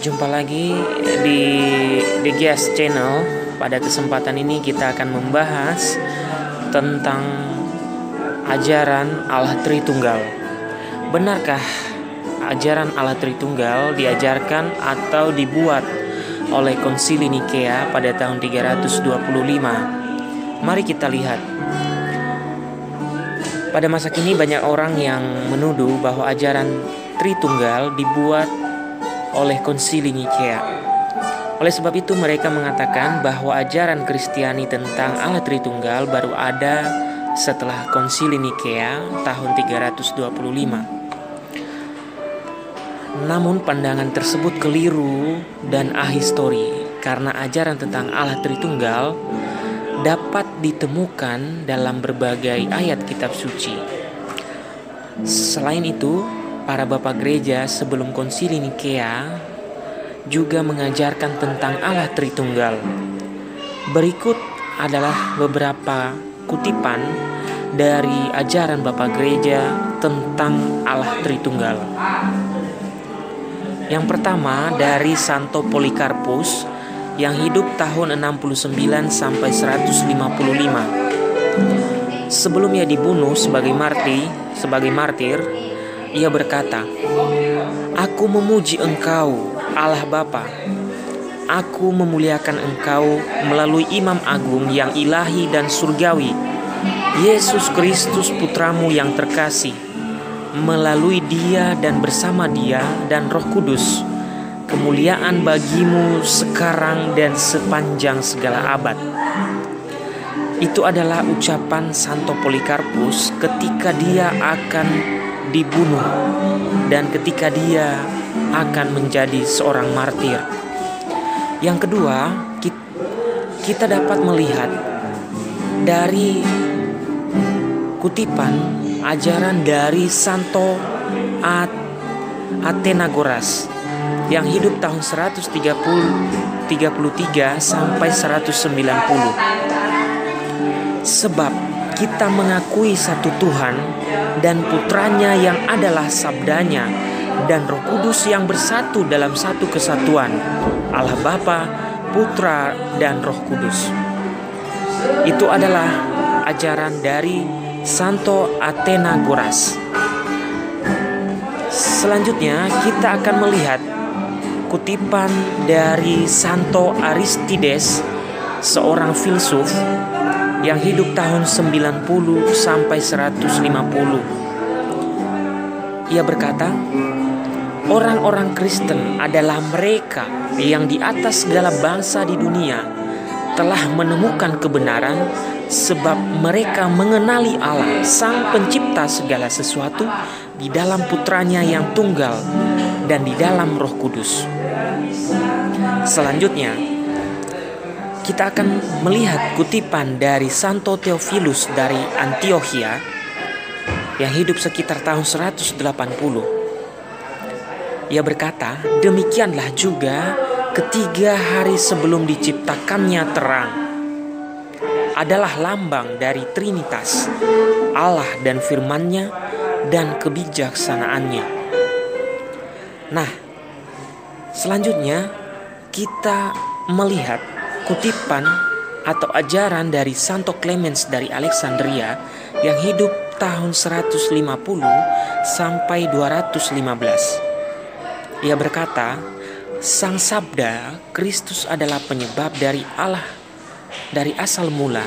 Jumpa lagi di DGS Channel. Pada kesempatan ini kita akan membahas tentang ajaran Allah Tritunggal. Benarkah ajaran Allah Tritunggal diajarkan atau dibuat oleh Konsili Nikea pada tahun 325? Mari kita lihat. Pada masa kini banyak orang yang menuduh bahwa ajaran Tritunggal dibuat oleh Konsili Nikea. Oleh sebab itu mereka mengatakan bahwa ajaran Kristiani tentang Allah Tritunggal baru ada setelah Konsili Nikea tahun 325. Namun pandangan tersebut keliru dan ahistori karena ajaran tentang Allah Tritunggal dapat ditemukan dalam berbagai ayat kitab suci. Selain itu, para bapak gereja sebelum Konsili Nikea juga mengajarkan tentang Allah Tritunggal. Berikut adalah beberapa kutipan dari ajaran Bapak Gereja tentang Allah Tritunggal. Yang pertama dari Santo Polikarpus yang hidup tahun 69 sampai 155. Sebelum ia dibunuh sebagai martir, sebagai martir, ia berkata, "Aku memuji Engkau, Allah Bapa, aku memuliakan Engkau melalui Imam Agung yang ilahi dan surgawi, Yesus Kristus Putramu yang terkasih, melalui Dia dan bersama Dia dan Roh Kudus, kemuliaan bagimu sekarang dan sepanjang segala abad. Itu adalah ucapan Santo Polikarpus ketika dia akan dibunuh dan ketika dia akan menjadi seorang martir. Yang kedua, kita dapat melihat dari kutipan ajaran dari Santo Athenagoras yang hidup tahun 130 33 sampai 190. Sebab kita mengakui satu Tuhan dan putranya yang adalah sabdanya dan Roh Kudus yang bersatu dalam satu kesatuan, Allah Bapa, Putra, dan Roh Kudus. Itu adalah ajaran dari Santo Athenagoras. Selanjutnya kita akan melihat kutipan dari Santo Aristides, seorang filsuf yang hidup tahun 90 sampai 150. Ia berkata, Orang-orang Kristen adalah mereka yang di atas segala bangsa di dunia telah menemukan kebenaran sebab mereka mengenali Allah, Sang Pencipta segala sesuatu di dalam putranya yang tunggal dan di dalam Roh Kudus. Selanjutnya, kita akan melihat kutipan dari Santo Theophilus dari Antiochia yang hidup sekitar tahun 180 ia berkata, demikianlah juga ketiga hari sebelum diciptakannya terang adalah lambang dari Trinitas, Allah dan firman-Nya dan kebijaksanaannya. Nah, selanjutnya kita melihat kutipan atau ajaran dari Santo Clemens dari Alexandria yang hidup tahun 150 sampai 215. Ia berkata, Sang Sabda, Kristus adalah penyebab dari Allah, dari asal mula,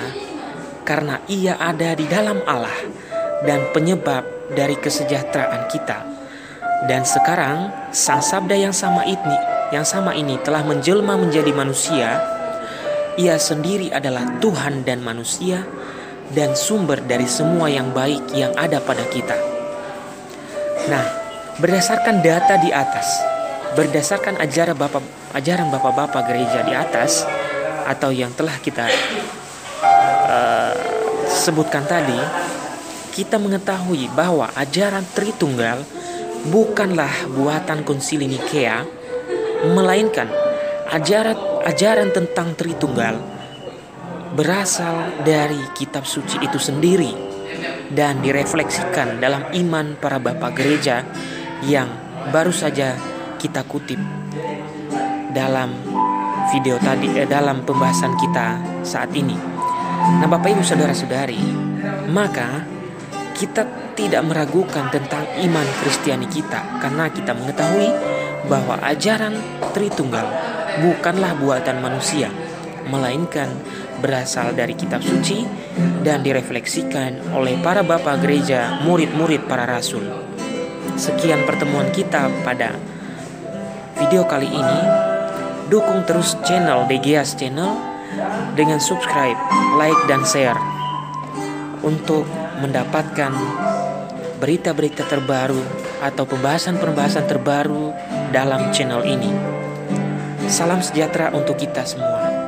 karena ia ada di dalam Allah dan penyebab dari kesejahteraan kita. Dan sekarang Sang Sabda yang sama ini, yang sama ini telah menjelma menjadi manusia. Ia sendiri adalah Tuhan dan manusia dan sumber dari semua yang baik yang ada pada kita. Nah, Berdasarkan data di atas, berdasarkan ajaran bapak ajaran bapak-bapak gereja di atas atau yang telah kita uh, sebutkan tadi, kita mengetahui bahwa ajaran Tritunggal bukanlah buatan Konsili Nikea, melainkan ajaran ajaran tentang Tritunggal berasal dari kitab suci itu sendiri dan direfleksikan dalam iman para bapak gereja yang baru saja kita kutip dalam video tadi eh, dalam pembahasan kita saat ini. Nah, Bapak Ibu saudara-saudari, maka kita tidak meragukan tentang iman Kristiani kita karena kita mengetahui bahwa ajaran Tritunggal bukanlah buatan manusia, melainkan berasal dari kitab suci dan direfleksikan oleh para bapak gereja, murid-murid para rasul. Sekian pertemuan kita pada video kali ini. Dukung terus channel DGS Channel dengan subscribe, like, dan share untuk mendapatkan berita-berita terbaru atau pembahasan-pembahasan terbaru dalam channel ini. Salam sejahtera untuk kita semua.